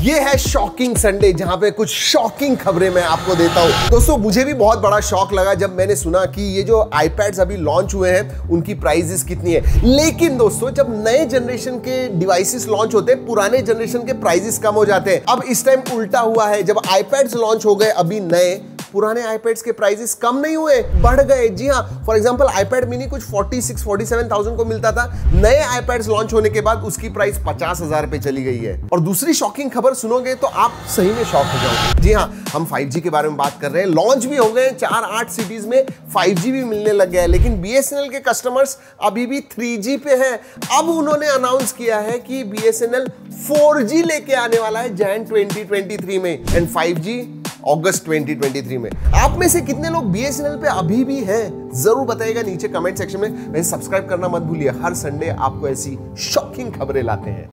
ये है shocking Sunday जहाँ पे कुछ शॉकिंग खबरें मैं आपको देता हूँ। दोस्तों, मुझे भी बहुत बड़ा शॉक लगा जब मैंने सुना कि ये जो आईपैड अभी लॉन्च हुए हैं, उनकी प्राइजेस कितनी है। लेकिन दोस्तों, जब नए जनरेशन के डिवाइसेस लॉन्च होते हैं, पुराने जनरेशन के प्राइजेस कम हो जाते हैं। अब इस टाइम उल्टा हुआ है। जब आईपैड्स लॉन्च हो गए, अभी नए पुराने आईपैड्स के प्राइसेस कम नहीं हुए बढ़ गए। जी हाँ फॉर एग्जांपल आईपैड मिनी कुछ 46 47,000 को मिलता था। नए आईपैड्स लॉन्च होने के बाद उसकी प्राइस पचास हज़ार पे चली गई है। और दूसरी शॉकिंग खबर सुनोगे तो आप सही में शॉक हो जाओगे। जी हाँ हम 5G के बारे में बात कर रहे हैं। लॉन्च भी हो गए चार आठ सिटीज़ में 5G भी मिलने लग गया है। लेकिन बीएसएनएल के कस्टमर्स अभी भी 3G पे हैं। अब उन्होंने अनाउंस किया है कि बीएसएनएल 4G लेके आने वाला है जैन 2023 में। एंड 5G अगस्त 2023 में। आप में से कितने लोग बीएसएनएल पे अभी भी हैं? ज़रूर बताइएगा नीचे कमेंट सेक्शन में। सब्सक्राइब करना मत भूलिए। हर संडे आपको ऐसी शॉकिंग खबरें लाते हैं।